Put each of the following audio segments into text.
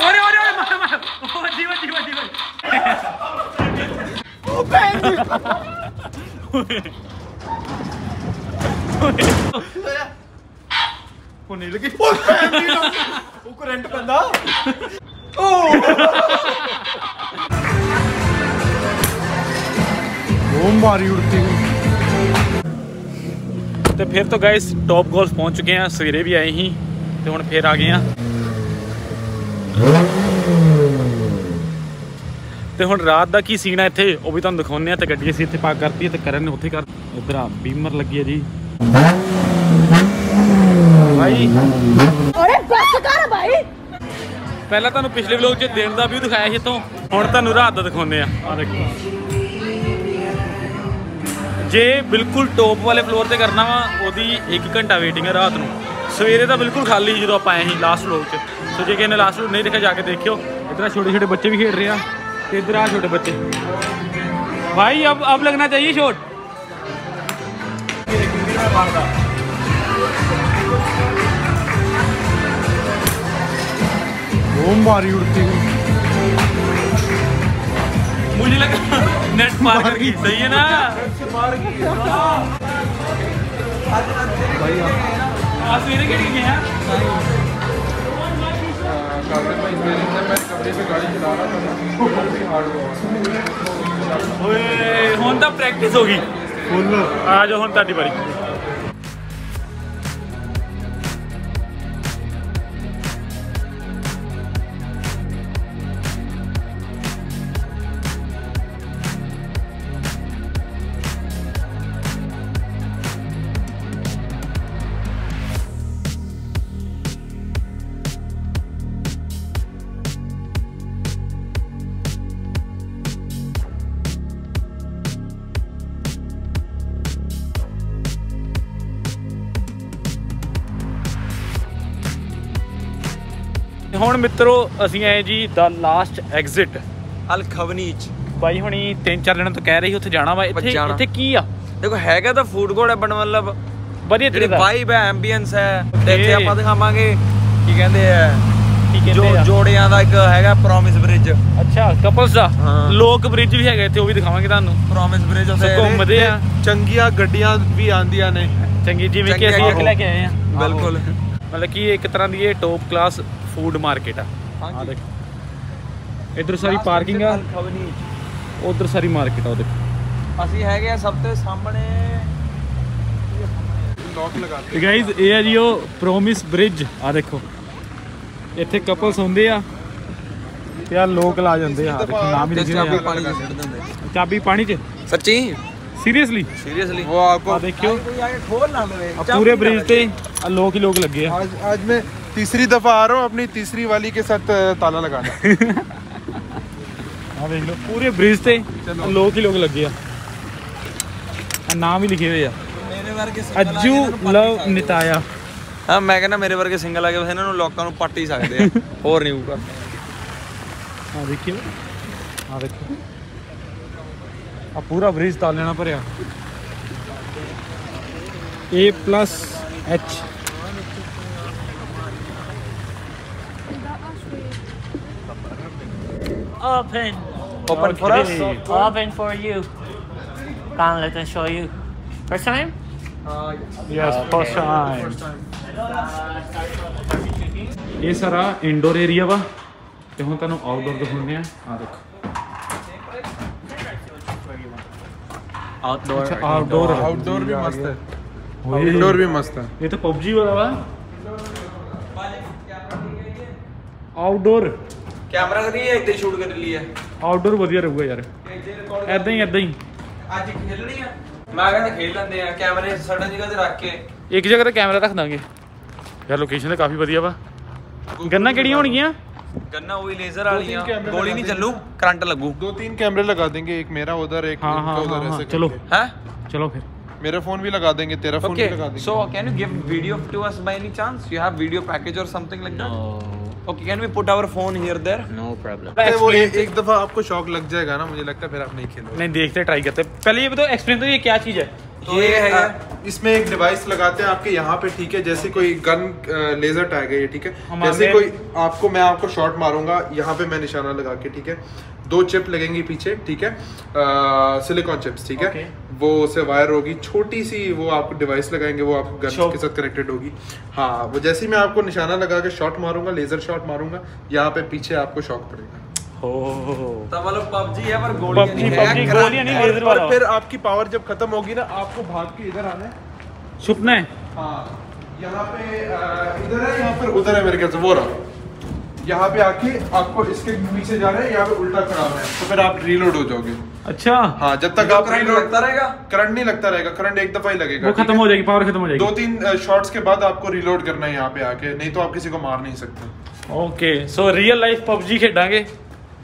अरे अरे अरे मार मार। ओ ओ ओ बंदा। ओ बम मारी उड़ती तो फिर तो गए टॉप गोल्फ पहुँच चुके हैं। सवेरे भी आए ही तो हम फिर आ गए हैं। ਤੇ ਹੁਣ ਰਾਤ ਦਾ ਕੀ ਸੀਨ ਹੈ ਇੱਥੇ? ਉਹ ਵੀ ਤੁਹਾਨੂੰ ਦਿਖਾਉਂਦੇ ਆ ਤੇ ਗੱਡੀ ਅਸੀਂ ਇੱਥੇ ਪਾਰਕ ਕਰਤੀ ਤੇ ਕਰਨ ਨੇ ਉੱਥੇ ਕਰ ਉਧਰ ਆ ਬੀਮਰ ਲੱਗੀ ਹੈ ਜੀ। ਭਾਈ। ਅਰੇ ਬੱਸ ਕਰ ਭਾਈ ਪਹਿਲਾਂ ਤੁਹਾਨੂੰ ਪਿਛਲੇ ਵਲੋਗ 'ਚ ਦਿਨ ਦਾ ਵੀਊ ਦਿਖਾਇਆ ਸੀ ਇੱਥੋਂ ਹੁਣ ਤੁਹਾਨੂੰ ਰਾਤ ਦਾ ਦਿਖਾਉਂਦੇ ਆ। ਆ ਦੇਖੋ। ਜੇ ਬਿਲਕੁਲ ਟੋਪ ਵਾਲੇ ਫਲੋਰ ਤੇ ਕਰਨਾ ਵਾ ਉਹਦੀ 1 ਘੰਟਾ ਵੇਟਿੰਗ ਆ ਰਾਤ ਨੂੰ। ਸਵੇਰੇ ਤਾਂ ਬਿਲਕੁਲ ਖਾਲੀ ਜਦੋਂ ਆਪਾਂ ਆਏ ਸੀ ਲਾਸਟ ਵਲੋਗ 'ਚ। सो जे कहने लास्ट नहीं देखा जाके देखियो इधर छोटे छोटे बच्चे भी खेल रहे हैं इधर आ छोटे बच्चे भाई अब अब लगना चाहिए शोट मारी उड़ती है मुझे लगा नेट मार कर की सही है ना भाई आप सवेरे खेल गए हैं करते ਹੁਣ ਤਾਂ ਪ੍ਰੈਕਟਿਸ ਹੋ ਗਈ। ਆ ਜਾਓ ਹੁਣ ਤੁਹਾਡੀ ਵਾਰੀ। ਹੁਣ ਮਿੱਤਰੋ ਅਸੀਂ ਆਏ ਜੀ ਦਾ ਲਾਸਟ ਐਗਜ਼ਿਟ ਅਲ ਖਵਨੀਚ ਬਾਈ ਹੁਣੀ ਤਿੰਨ ਚਾਰ ਦਿਨਾਂ ਤੋਂ ਕਹਿ ਰਹੀ ਉੱਥੇ ਜਾਣਾ ਵਾ ਇੱਥੇ ਜਾਣਾ। ਇੱਥੇ ਕੀ ਆ ਦੇਖੋ ਹੈਗਾ ਤਾਂ ਫੂਡ ਕੋਰਟ ਹੈ ਬਣ ਮਤਲਬ ਵਧੀਆ ਜਿਹੜੀ ਤੇਰੇ ਦਾ ਵਾਈਬ ਹੈ ਐਂਬੀਐਂਸ ਹੈ ਤੇ ਇੱਥੇ Okay. ਆਪਾਂ ਦਿਖਾਵਾਂਗੇ ਕੀ ਕਹਿੰਦੇ ਆ ਕੀ ਜੋ ਕਹਿੰਦੇ ਆ ਜੋੜਿਆਂ ਦਾ ਇੱਕ ਹੈਗਾ ਪ੍ਰੋਮਿਸ ਬ੍ਰਿਜ ਅੱਛਾ ਕਪਲਸ ਦਾ ਹਾਂ। ਲੋਕ ਬ੍ਰਿਜ ਵੀ ਹੈਗਾ ਇੱਥੇ ਉਹ ਵੀ ਦਿਖਾਵਾਂਗੇ ਤੁਹਾਨੂੰ ਪ੍ਰੋਮਿਸ ਬ੍ਰਿਜ ਸੋ ਉੱਥੇ ਘੁੰਮਦੇ ਆ ਚੰਗੀਆਂ ਗੱਡੀਆਂ ਵੀ ਆਂਦੀਆਂ ਨੇ ਚੰਗੀ ਜਿਵੇਂ ਕਿ ਚੰਗੇ ਅਸੀਂ ਇੱਕ ਆਹੋ। ਲੈ ਕੇ ਆਏ ਆ ਬਿਲਕੁਲ ਮਤਲਬ ਕਿ ਇਹ ਇੱਕ ਤਰ੍ਹਾਂ ਦੀ ਇਹ ਟੌਪ ਕਲਾਸ ਫੂਡ ਮਾਰਕੀਟ ਆ। ਆ ਦੇਖ। ਇਧਰ ਸਾਰੀ ਪਾਰਕਿੰਗ ਆ। ਉਧਰ ਸਾਰੀ ਮਾਰਕੀਟ ਆ ਉਹ ਦੇਖ। ਅਸੀਂ ਹੈਗੇ ਆ ਸਭ ਤੋਂ ਸਾਹਮਣੇ। ਲੋਕ ਲਗਾ ਤੇ ਗਾਇਜ਼ ਇਹ ਆ ਜੀ ਉਹ ਪ੍ਰੋਮਿਸ ਬ੍ਰਿਜ ਆ ਦੇਖੋ। ਇੱਥੇ ਕਪਲਸ ਹੁੰਦੇ ਆ ਤੇ ਆ ਲੋਕ ਲਾ ਜਾਂਦੇ ਆ। ਨਾਮ ਹੀ ਤੇ ਲਿਖੇ ਹੋਏ ਚਾਬੀ ਆ ਪਾਣੀ ਚ ਸਿੱਟ ਦਿੰਦੇ। ਚਾਬੀ ਪਾਣੀ 'ਚ? ਸੱਚੀ ਸੀਰੀਅਸਲੀ सीरियसली वो आपको ਆ ਦੇਖਿਓ कोई आगे खोल ना मेरे ਆ ਪੂਰੇ ਬ੍ਰਿਜ ਤੇ ਆ ਲੋਕ ਹੀ ਲੋਕ ਲੱਗੇ ਆ आज आज मैं तीसरी दफा आ रहा हूँ अपनी तीसरी वाली के साथ अ, ताला लगाना ਆ ਦੇਖ ਲਓ ਪੂਰੇ ਬ੍ਰਿਜ ਤੇ ਆਹ ਲੋਕ ਹੀ ਲੋਕ ਲੱਗੇ ਆ ਆ ਨਾਮ ਹੀ ਲਿਖੇ ਹੋਏ ਆ मेरे वर्गे ਅੱਜੂ ਲਵ ਨਿਤਾਇਆ ਹਾਂ ਮੈਂ ਕਹਿੰਦਾ ਮੇਰੇ ਵਰਗੇ ਸਿੰਗਲ ਆ ਕੇ ਬਸ ਇਹਨਾਂ ਨੂੰ ਲੋਕਾਂ ਨੂੰ ਪੱਟ ਹੀ ਸਕਦੇ ਆ ਹੋਰ ਨਹੀਂ ਕਰ ਆ ਦੇਖਿਓ ਆ ਦੇਖੋ ਆ ਪੂਰਾ ਬ੍ਰਿਜ ਤਾਂ ਲੈਣਾ ਭਰਿਆ A plus H Open. Open for us. Open for you. Come, let us show you. First time? Uh, yes, uh, first, okay. time. first time. ਇਹ ਸਾਰਾ ਇਨਡੋਰ ਏਰੀਆ ਵਾ ਤੇ ਹੁਣ ਤੁਹਾਨੂੰ ਆਊਟਡੋਰ ਦਿਖਾਉਂਦੇ ਆ ਆ ਦੇਖੋ Outdoor. ਅੱਛਾ ਆਊਟਡੋਰ आउटडोर भी मस्त है ਓਏ, इंडोर भी मस्त है ਇਹ ਤਾਂ ਪਬਜੀ ਵਾਲਾ ਵਾ ਆਊਟਡੋਰ ਕੈਮਰਾ ਕਰੀ ਹੈ ਇੱਥੇ ਸ਼ੂਟ ਕਰ ਲਈ ਹੈ ਆਊਟਡੋਰ ਵਧੀਆ ਰਹੂਗਾ ਯਾਰ ਐਦਾਂ ਹੀ ਐਦਾਂ ਹੀ ਅੱਜ ਖੇਲਣੀ ਆ ਮੈਂ ਕਹਿੰਦਾ ਖੇਲ ਲੈਂਦੇ ਆ ਕੈਮਰੇ ਸੜਨ ਜਗ੍ਹਾ ਤੇ ਰੱਖ ਕੇ ਇੱਕ ਜਗ੍ਹਾ ਤੇ ਕੈਮਰਾ ਰੱਖ ਦਾਂਗੇ ਯਾਰ ਲੋਕੇਸ਼ਨ ਤਾਂ ਕਾਫੀ ਵਧੀਆ ਵਾ ਗੰਨਾ ਕਿਹੜੀਆਂ ਹੋਣਗੀਆਂ गन्ना लेजर गोली नहीं चलू? करंट लगू। दो तीन कैमरे लगा देंगे एक मेरा उधर एक हाँ, हाँ, उधर हाँ, चलो। है? चलो फिर। मेरा फ़ोन भी लगा देंगे तेरा फ़ोन okay. भी लगा देंगे। So can you give video to us by any chance you have video package or something like that okay can we put our phone here there no problem वो एक दफ़ा आपको शौक लग जाएगा ना मुझे लगता है फिर आप नहीं खेलोगे। नहीं देखते ट्राई करते। पहले ये बताओ एक्सप्लेन तो ये क्या चीज़ है? तो ये है- इसमें एक डिवाइस लगाते हैं आपके यहाँ पे ठीक है? जैसे कोई गन लेजर टैग है ये ठीक है? जैसे कोई आपको मैं आपको शॉट मारूँगा यहाँ पे मैं निशाना लगा के ठीक है? दो चिप लगेंगी पीछे ठीक है? सिलिकॉन चिप्स ठीक है? वो से वायर होगी छोटी सी वो आपको डिवाइस लगाएँगे वो आपको गन के साथ कनेक्टेड होगी। हाँ वो जैसे ही मैं आपको निशाना लगा के शॉट मारूँगा लेजर शॉट मारूँगा यहाँ पे पीछे आपको शॉक पड़ेगा। फिर आपकी पावर जब खत्म होगी ना आपको भाग के इधर आना है। छुपना है। हाँ, यहाँ पे इधर है यहाँ पर उधर है मेरे ख्याल से वो रहा। यहाँ पे आके आपको इसके पीछे यहाँ पे उल्टा खड़ा है। तो फिर आप रीलोड हो जाओगे। अच्छा। हाँ जब तक तो आप लगता रहेगा? करंट नहीं लगता रहेगा करंट एक दफ़ा ही लगेगा वो खत्म हो? जाएगी पावर खत्म हो जाएगी। दो तीन शॉट्स के बाद आपको रीलोड करना है यहाँ पे आके नहीं तो आप किसी को मार नहीं सकते। Okay so real life PUBG खेडांगे।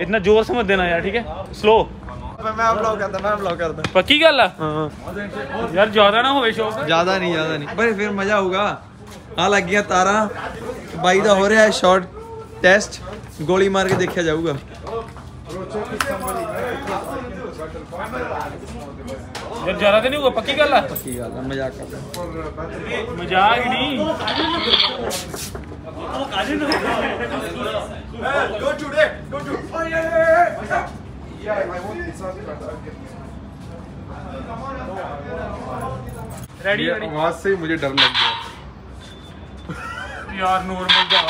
इतना ज़ोर से मत देना यार ठीक है? स्लो मैं ब्लॉग करता मैं करता करता। पक्की गल हाँ, हाँ। यार ज़्यादा ना हो ज़्यादा नहीं ज़्यादा नहीं। पर फिर मज़ा होगा। हाँ लग गया तारा। बाई का हो रहा है शॉर्ट टेस्ट गोली मार के देखा जाऊगा। ज़्यादा तो नहीं होगा पक्की गल पक्की मज़ाक कर मज़ाक नहीं। हूं। ਮਜ਼ਾਕ ਨਹੀਂ ਰੈਡੀ ये आवाज से ही मुझे डर लग गया ਯਾਰ ਨੋਰਮਲ ਜਾ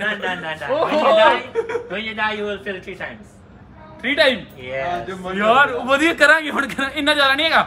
No, no, no, no. When you die, when you die, you will feel three times. Three time Yes. ਯਾਰ ਉਹ ਵਧੀਆ ਕਰਾਂਗੇ ਹੁਣ ਕਰਾਂ ਇੰਨਾ ਜ਼ਿਆਦਾ ਨਹੀਂ ਹੈਗਾ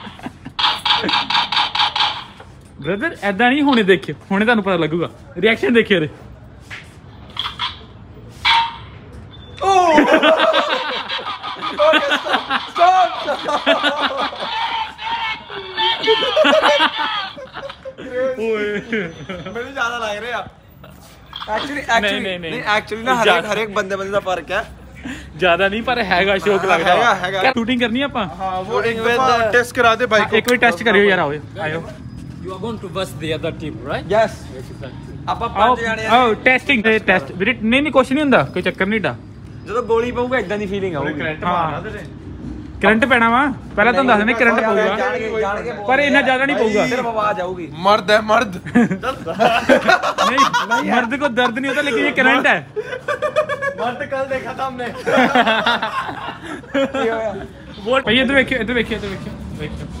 ਬ੍ਰਦਰ ਐਦਾਂ ਨਹੀਂ ਹੋਣੇ ਦੇਖਿਓ ਹੁਣੇ ਤੁਹਾਨੂੰ ਪਤਾ ਲੱਗੂਗਾ ਰਿਐਕਸ਼ਨ ਦੇਖਿਓ ਇਹਦੇ ਮੈਨੂੰ ਜ਼ਿਆਦਾ ਲੱਗ ਰਿਹਾ ਐਕਚੁਅਲੀ ਨਹੀਂ, ਐਕਚੁਅਲੀ ਨਹੀਂ, ਨਹੀਂ। ਨਹੀਂ ਐਕਚੁਅਲੀ ਨਾ ਹਰੇਕ ਜ਼ਿਆਦਾ। ਹਰੇਕ ਬੰਦੇ ਬੰਦੇ ਦਾ ਫਰਕ ਹੈ ਜਿਆਦਾ ਨਹੀਂ ਪਰ ਹੈਗਾ ਸ਼ੌਕ ਹਾਂ, ਲੱਗਦਾ ਹੈਗਾ, ਹੈਗਾ। ਸ਼ੂਟਿੰਗ ਕਰਨੀ ਆਪਾਂ हाँ वो एक with दफा the- टेस्ट करा दे भाई को ਇੱਕ ਵਾਰ ਟੈਸਟ ਕਰਿਓ ਯਾਰ ਆਓ ਆਇਓ You are going to verse the other team, right? Yes. Yes, exactly. ਆਪਾਂ ਪੰਜ ਜਣੇ ਆਓ ਟੈਸਟਿੰਗ ਤੇ ਟੈਸਟ ਵੀਰੇ ਨਹੀਂ ਨਹੀਂ ਕੁਛ ਨਹੀਂ ਹੁੰਦਾ ਕੋਈ ਚੱਕਰ ਨਹੀਂ ਡਾ ਜਦੋਂ ਗੋਲੀ ਪਊਗਾ paunga ਦੀ ਫੀਲਿੰਗ feeling ਕਰੰਟ ਮਾਰਨਾ ਤੇਰੇ ਕਰੰਟ ਪੈਣਾ ਵਾ ਪਹਿਲਾਂ ਤੁਹਾਨੂੰ ਦੱਸ ਦਿੰਦੇ ਕਰੰਟ ਪਊਗਾ ਪਰ ਇੰਨਾ ਜ਼ਿਆਦਾ ਨਹੀਂ ਪਊਗਾ ਸਿਰਫ ਆਵਾਜ਼ ਆਊਗੀ ਮਰਦ नहीं ਮਰਦ ਨਹੀਂ ਮਰਦ ਕੋ ਦਰਦ ਨਹੀਂ ਹੁੰਦਾ ਲੇਕਿਨ ਇਹ ਕਰੰਟ ਹੈ ਮਰਦ ਕੱਲ ਦੇਖਾ ਤਾਂ ਹਮਨੇ ਕੀ तो देखियो ਇਧਰ ਵੇਖਿਓ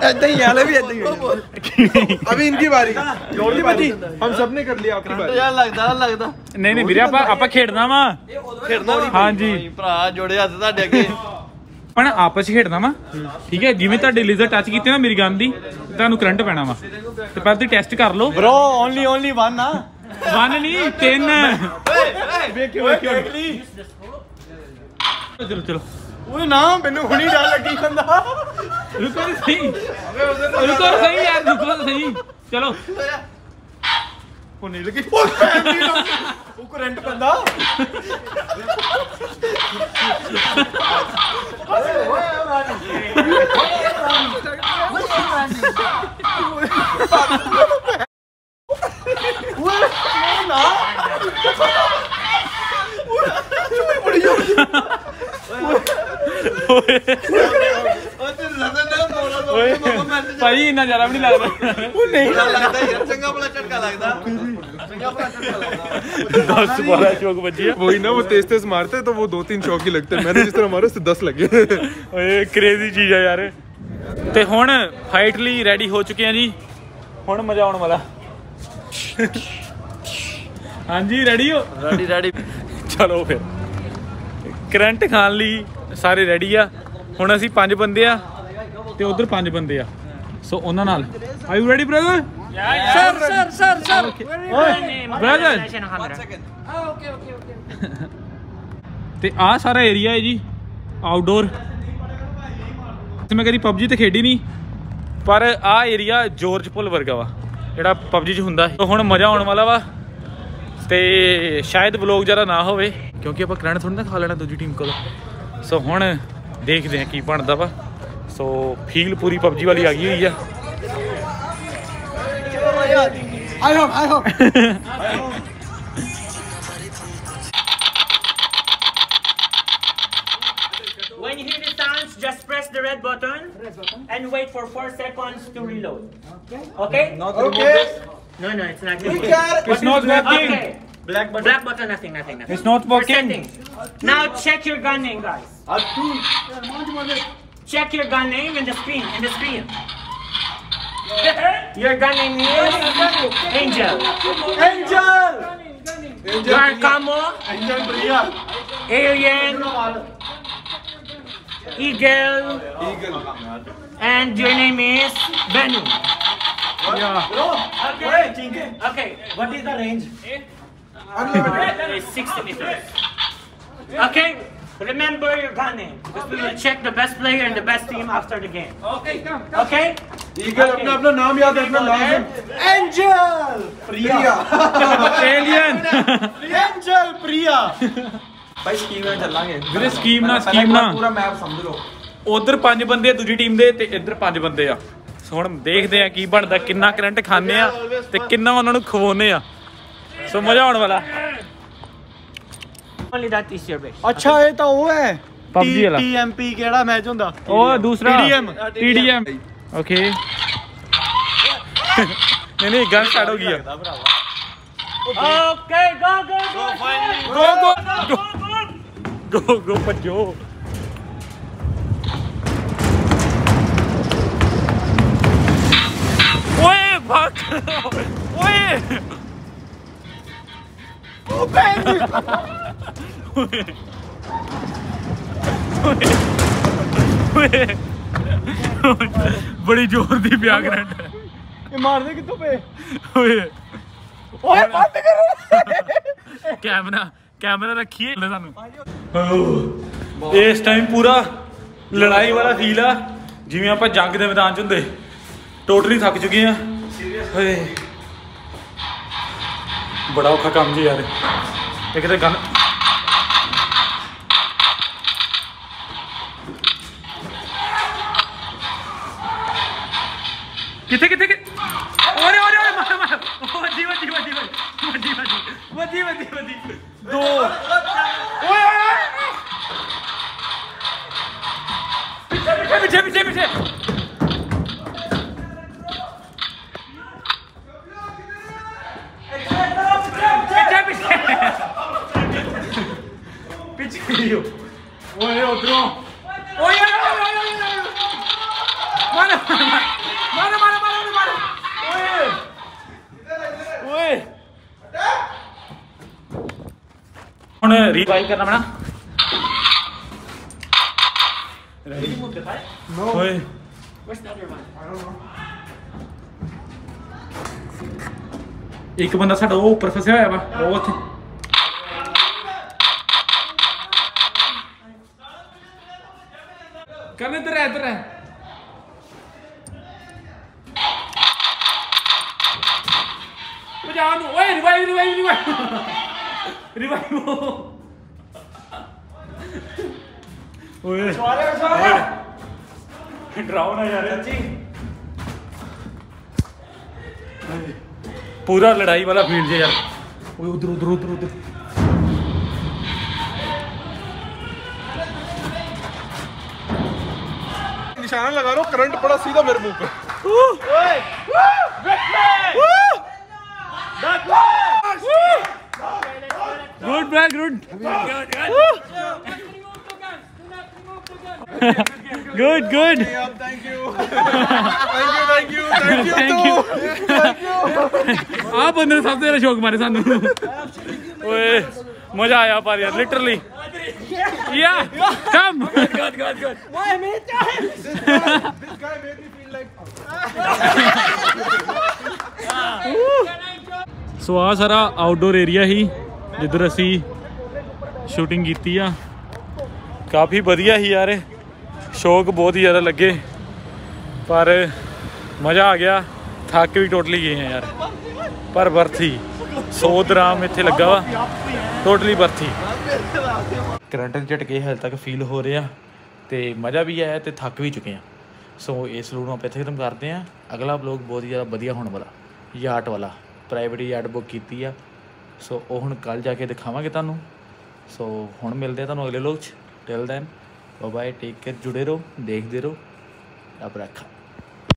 ऐसा ही हाल है भी ऐसा ही है अभी इनकी बारी। ਲੋੜੀ ਹਮ ਸਭ ਨੇ ਕਰ ਲਿਆ ਆਪਕੀ ਬਾਰੀ ਯਾਰ ਲੱਗਦਾ ਲੱਗਦਾ ਨਹੀਂ ਨਹੀਂ ਵੀਰੇ ਆਪਾਂ ਆਪਾਂ ਖੇਡਣਾ ਵਾ ਖੇਡਣਾ ਹਾਂਜੀ ਭਰਾ ਜੋੜੇ ਹੱਥ ਤੁਹਾਡੇ ਅੱਗੇ ਪਰ ਆਪਸ ਖੇਡਣਾ ਵਾ ਠੀਕ ਹੈ ਜਿਵੇਂ ਤੁਹਾਡੇ ਲੇਜ਼ਰ ਟੱਚ ਕੀਤੇ ਨਾ ਮੇਰੀ ਗਨ ਦੀ ਤੁਹਾਨੂੰ ਕਰੰਟ ਪੈਣਾ ਵਾ ਤੇ ਪਰ ਤੁਸੀਂ ਟੈਸਟ ਕਰ ਲਓ ਬ్రో ਓਨਲੀ ਓਨਲੀ ਵਨ ਆ ਵਨ ਨਹੀਂ ਤਿੰਨ ਓਏ ਓਏ ਵੇਖਿਓ ਵੇਖਿਓ ਚਲੋ ਚਲੋ ਉਹ ਨਾ ਮੈਨੂੰ ਹੁਣੀ ਡਰ ਲੱਗੀ ਜਾਂਦਾ। ਰੁਕੋ ਸਹੀ। ਰੁਕੋ ਸਹੀ ਯਾਰ ਰੁਕੋ ਸਹੀ। ਚਲੋ। ਉਹ ਨਹੀਂ ਲੱਗੀ ਉਹ ਕਰੰਟ ਬੰਦਾ ਮੈਂ ਭਾਈ ਇੰਨਾ ਜ਼ਿਆਦਾ ਵੀ ਨਹੀਂ ਲੱਗਦਾ ਉਹ ਨਹੀਂ ਲੱਗਦਾ ਯਾਰ ਚੰਗਾ ਭਲਾ ਝਟਕਾ ਲੱਗਦਾ ਚੰਗਾ ਭਲਾ ਝਟਕਾ ਲੱਗਦਾ ਦਸ ਬਾਰਾਂ ਚੋਕ ਵੱਜੀ ਆ वही ना वो तेज तेज मारते हैं तो वो दो तीन चौकी लगते हैं मैंने जिस तरह मारा उससे दस लगे ਓਏ ਕ੍ਰੇਜ਼ੀ ਚੀਜ਼ ਆ ਯਾਰ ਤੇ ਹੁਣ ਫਾਈਟ ਲਈ ਰੈਡੀ ਹੋ ਚੁੱਕੇ ਆ ਜੀ ਹੁਣ ਮਜ਼ਾ ਆਉਣ ਵਾਲਾ ਹਾਂਜੀ ਰੈਡੀ ਹੋ ਰੈਡੀ ਰੈਡੀ ਚਲੋ ਫਿਰ ਕਰੰਟ ਖਾਣ ਲਈ ਸਾਰੇ ਰੈਡੀ ਆ ਹੁਣ ਅਸੀਂ ਪੰਜ ਬੰਦੇ ਆ ਤੇ ਉਧਰ ਪੰਜ ਬੰਦੇ ਆ ਸੋ ਉਹਨਾਂ ਨਾਲ are you ready brother going? brother. National camera. Oh, okay, okay, okay. ਤੇ ਆ ਸਾਰਾ ਏਰੀਆ ਹੈ ਜੀ ਆਊਟਡੋਰ ਤੇ ਮੈਂ ਕਦੀ ਪਬਜੀ ਤੇ ਖੇਡੀ ਨਹੀਂ ਪਰ ਆ ਏਰੀਆ ਜਾਰਜ ਪੁੱਲ ਵਰਗਾ ਵਾ ਜਿਹੜਾ ਪਬਜੀ 'ਚ ਹੁੰਦਾ ਸੀ। ਹੁਣ ਮਜ਼ਾ ਆਉਣ ਵਾਲਾ ਵਾ. ਤੇ ਸ਼ਾਇਦ ਵਲੌਗ ਜ਼ਿਆਦਾ ਨਾ ਹੋਵੇ ਕਿਉਂਕਿ ਆਪਾਂ ਕਰੰਟ ਥੋੜੀ ਨਾ ਖਾ ਲੈਣਾ ਦੂਜੀ ਟੀਮ ਕੋਲ ਸੋ ਹੁਣ ਦੇਖਦੇ ਹਾਂ ਕੀ ਬਣਦਾ ਵਾ. ਸੋ ਫੀਲ ਪੂਰੀ ਪਬਜੀ ਵਾਲੀ ਆ ਗਈ ਹੋਈ ਆ When you hear the sounds, just press the red button and wait for four seconds to reload. Okay? Okay No, no, it's not. We working. got It's not working. Okay. black button Black button, nothing, nothing, nothing. It's not For working. settings. Now check your gun name, guys. Check your gun name in the screen. In the screen. Your gun name is Angel. angel You are Camo, angel priya Alien, Eagle, Eagle. and your name is Benu. Yeah. Okay. Okay. what is the range It's 60 meters. Okay. Remember your gun name. Because we will check the best player and the best team after the game. Okay, come. Okay? Eagle अपना अपना नाम याद रखना लाजिम angel priya alien angel priya ਭਾਈ scheme ਨਾਲ ਚੱਲਾਂਗੇ ਵੀਰੇ ਸਕੀਮ ਨਾਲ ਸਕੀਮ ਨਾਲ ਪੂਰਾ ਮੈਪ ਸਮਝ ਲਓ ਉਧਰ ਪੰਜ ਬੰਦੇ ਆ ਦੂਜੀ ਟੀਮ ਦੇ ਤੇ ਇੱਧਰ ਪੰਜ ਬੰਦੇ ਆ ਸੋ ਹੁਣ ਦੇਖਦੇ ਆ ਕੀ ਬਣਦਾ ਕਿੰਨਾ ਕਰੰਟ ਖਾਣੇ ਆ ਤੇ ਕਿੰਨਾ ਉਹਨਾਂ ਨੂੰ ਖਵਾਉਨੇ ਆ ਸੋ ਮਜ਼ਾ ਆਉਣ ਵਾਲਾ Only that is your best. ਅੱਛਾ ਇਹ ਤਾਂ ਉਹ ਹੈ PUBG ਵਾਲਾ। TMP ਕਿਹੜਾ ਮੈਚ ਹੁੰਦਾ ਉਹ ਦੂਸਰਾ TDM TDM ਓਕੇ ਨਹੀਂ ਨਹੀਂ ਗਨ ਸਟਾਰਟ ਹੋ ਗਈ ਆ Okay, go, go, go. ਗੋ ਗੋ ਗੋ ਗੋ ਭੱਜੋ ਓਏ ਭੱਜ ਓਏ ਓਏ ਬੜੀ ਜ਼ੋਰ ਦੀ ਪਿਆ ਕਰੰਟ ਇਹ ਮਾਰਦੇ ਕਿੱਥੋਂ ਪਏ ਓਏ ਓਏ ਬੰਦ ਕਰੋ ਕੈਮਰਾ ਕੈਮਰਾ ਰੱਖੀਏ ਲੈ ਸਾਨੂੰ ਇਸ ਟਾਈਮ ਪੂਰਾ ਲੜਾਈ ਵਾਲਾ ਫੀਲ ਆ ਜਿਵੇਂ ਆਪਾਂ ਜੰਗ ਦੇ ਮੈਦਾਨ 'ਚ ਹੁੰਦੇ ਟੋਟਲੀ ਥੱਕ ਚੁੱਕੇ ਆ ਓਏ ਬੜਾ ਔਖਾ ਕੰਮ ਜੀ ਯਾਰ ਇੱਕ ਤਾਂ ਗਨ पीछे पीछे रीवाइव करना पड़ा। away. Where's the other one? I don't know. एक बंदा साढ़ा वो ऊपर फंसे होया वा वो थे कल इधर है इधर है बजा नु ओए रिवाइव रिवाइव रिवाइव रिवाइव ओए छोड़े छोड़े डराओ ना यार पूरा लड़ाई वाला फ़ील्ड है यार। उधर उधर उधर उधर। निशान लगा रहा करंट पड़ा सीधा मेरे मुँह पे। Good back good good good thank you thank you thank you thank you ਆ ਬੰਦੇ ਨੇ ਸਭ ਤੋਂ ਜ਼ਿਆਦਾ ਸ਼ੌਕ ਮਾਰੇ ਸਾਨੂੰ ਓਏ ਮਜ਼ਾ ਆਇਆ ਪਰ ਯਾਰ ਲਿਟਰਲੀ ਯਾ ਕਮ good good good This guy made me feel like so ਆ ਸਾਰਾ ਆਊਟਡੋਰ ਏਰੀਆ ਹੀ ਜਿੱਧਰ ਅਸੀਂ ਸ਼ੂਟਿੰਗ ਕੀਤੀ ਆ ਕਾਫੀ ਵਧੀਆ ਸੀ ਯਾਰ ਸ਼ੌਕ ਬਹੁਤ ਹੀ ਜ਼ਿਆਦਾ ਲੱਗੇ, ਪਰ ਮਜ਼ਾ ਆ ਗਿਆ। ਥੱਕ ਵੀ ਟੋਟਲੀ ਗਏ ਆ ਯਾਰ। ਪਰ ਵਰਥੀ। 100 ਦਰਾਮ ਇੱਥੇ ਲੱਗਾ ਵਾ। ਟੋਟਲੀ ਵਰਥੀ। ਕਰੰਟ ਝਟਕੇ ਹਾਲੇ ਤੱਕ ਫੀਲ ਹੋ ਰਿਹਾ, ਤੇ ਮਜ਼ਾ ਵੀ ਆਇਆ ਤੇ ਥੱਕ ਵੀ ਚੁੱਕੇ ਆ ਸੋ ਇਸ ਵਲੋਗ ਨੂੰ ਆਪਾਂ ਇੱਥੇ ਖਤਮ ਕਰਦੇ ਆ ਅਗਲਾ ਵਲੋਗ ਬਹੁਤ ਹੀ ਜ਼ਿਆਦਾ ਵਧੀਆ ਹੋਣ ਵਾਲਾ, ਯਾਟ ਵਾਲਾ। ਪ੍ਰਾਈਵੇਟ ਯਾਟ ਬੁੱਕ ਕੀਤੀ ਆ। ਸੋ ਉਹ ਹੁਣ ਕੱਲ ਜਾ ਕੇ ਦਿਖਾਵਾਂਗੇ ਤੁਹਾਨੂੰ। ਸੋ ਹੁਣ ਮਿਲਦੇ ਆ ਤੁਹਾਨੂੰ ਅਗਲੇ ਲੋਕ 'ਚ। Till then bye take care जुड़े रहो देखते दे रहो अब रखा।